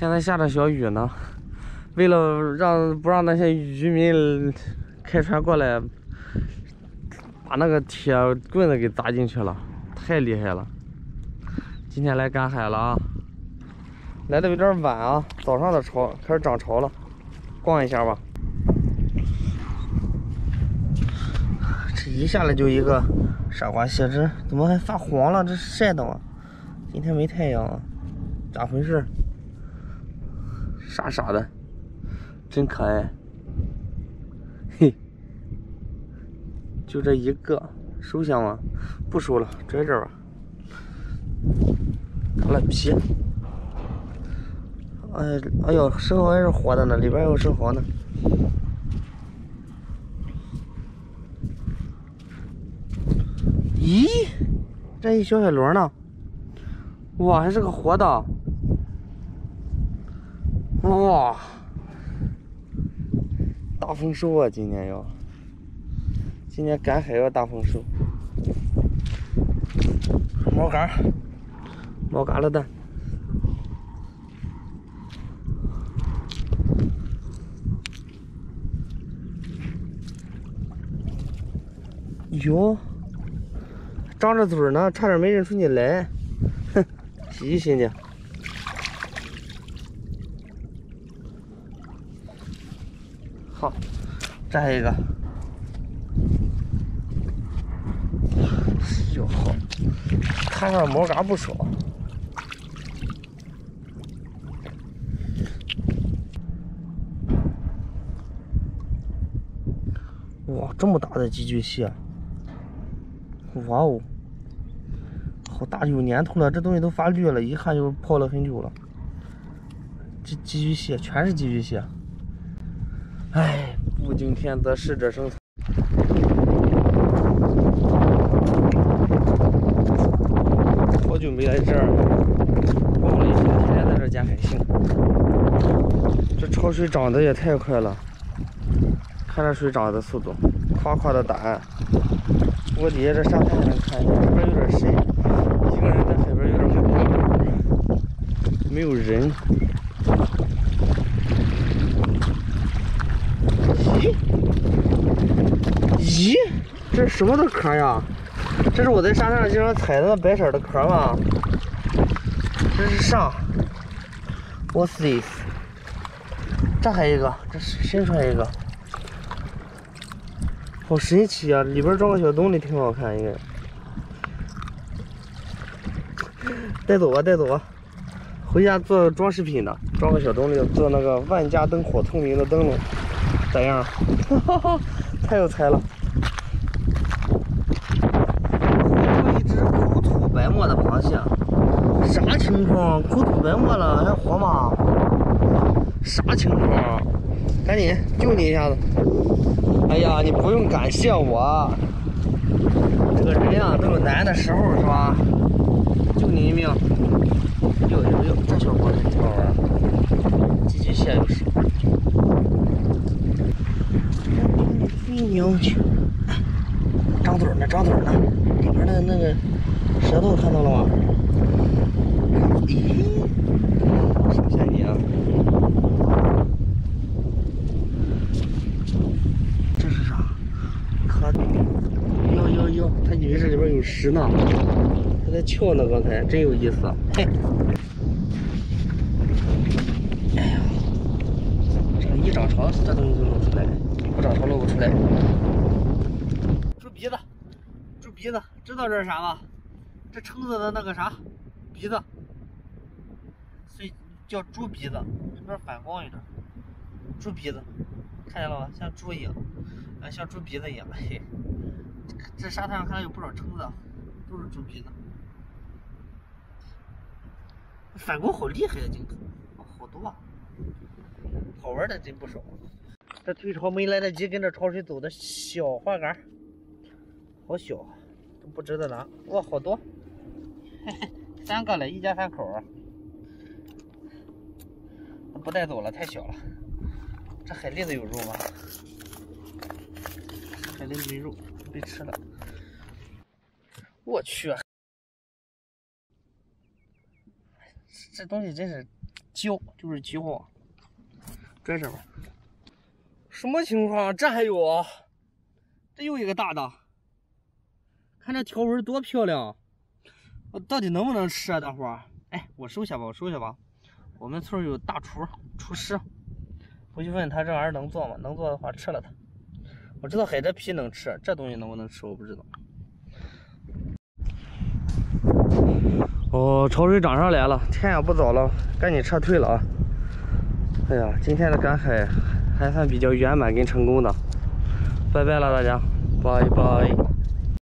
现在下着小雨呢，为了让不让那些渔民开船过来，把那个铁棍子给砸进去了，太厉害了。今天来赶海了啊，来的有点晚啊，早上的潮开始涨潮了，逛一下吧。这一下来就一个傻瓜蟹，这怎么还发黄了？这晒的吗？今天没太阳啊，咋回事？傻傻的，真可爱。嘿，就这一个，收下吗？不收了，拽这吧。看了皮，哎哎呦，生蚝还是活的呢，里边还有生蚝呢。咦，这一小海螺呢？哇，还是个活的！哇，大丰收啊！今年要，今年赶海要大丰收。毛嘎，毛嘎了蛋。哟，张着嘴呢，差点没认出你来。哼，洗洗心好，这还有一个。哟好，看上毛嘎不少。哇，这么大的寄居蟹！哇哦，好大，有年头了，这东西都发绿了，一看就泡了很久了。这寄居蟹全是寄居蟹。唉，不经天则适者生存。好久没来这儿，逛了一天，天天在这捡海星。这潮水涨得也太快了，看这水涨的速度，夸夸的大。我底下这沙滩还能看见，这边有点深，一个人在海边有点害怕，没有人。咦？咦？这是什么的壳呀？这是我在沙滩上经常踩的那白色的壳吗？这是啥？What's this？这还一个，这是伸出来一个。好神奇啊！里边装个小东西，挺好看，应该。带走吧，带走吧，回家做装饰品的，装个小东西，做那个万家灯火通明的灯笼，咋样？哈哈，太有才了！回一只口吐白沫的螃蟹，啥情况？口吐白沫了，还活吗？啥情况？赶紧救你一下子！哎呀，你不用感谢我，这个人呀都有难的时候，是吧？救你一命！哟哟哟，这小伙子挺好玩，寄居蟹又是。飞鸟去，张嘴呢，张嘴呢，里边的那个舌咦，谢谢你啊！这是啥？可哟哟哟，他以为这里边有石呢，他在撬呢，刚才真有意思。嘿，哎呀，这一涨潮，这东西就露出来，不涨潮露不出来。猪鼻子，猪鼻子，知道这是啥吗？这蛏子的那个啥鼻子，所以叫猪鼻子，这边反光有点。猪鼻子，看见了吗？像猪一样，啊，像猪鼻子一样。嘿，这沙滩上看到有不少蛏子，都是猪鼻子。反光好厉害呀，镜头，好多啊，好玩的真不少。这退潮没来得及跟着潮水走的小花杆，好小，都不值得拿。哇，好多，三个了，一家三口。不带走了，太小了。这海蛎子有肉吗？海蛎子没肉，被吃了。我去，这东西真是脚就是几号，在这边。什么情况？这还有啊？这又一个大的，看这条纹多漂亮！我到底能不能吃啊？大伙儿，哎，我收下吧，我收下吧。我们村有大厨，厨师，我去问他这玩意儿能做吗？能做的话，吃了它。我知道海蜇皮能吃，这东西能不能吃我不知道。哦，潮水涨上来了，天也不早了，赶紧撤退了啊！哎呀，今天的赶海还算比较圆满跟成功的，拜拜了大家，拜拜。